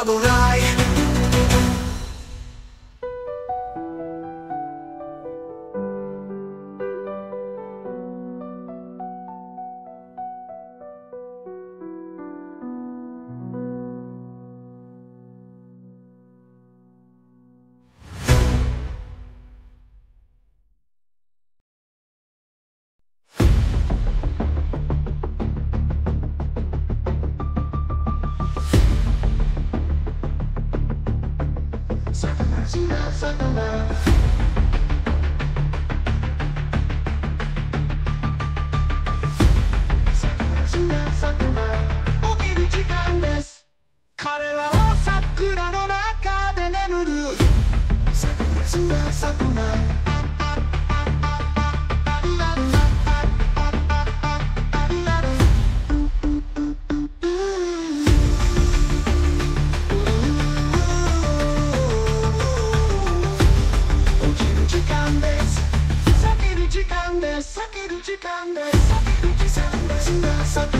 samurai 桜の中で眠る。桜桜桜 Yes.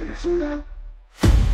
Thank you.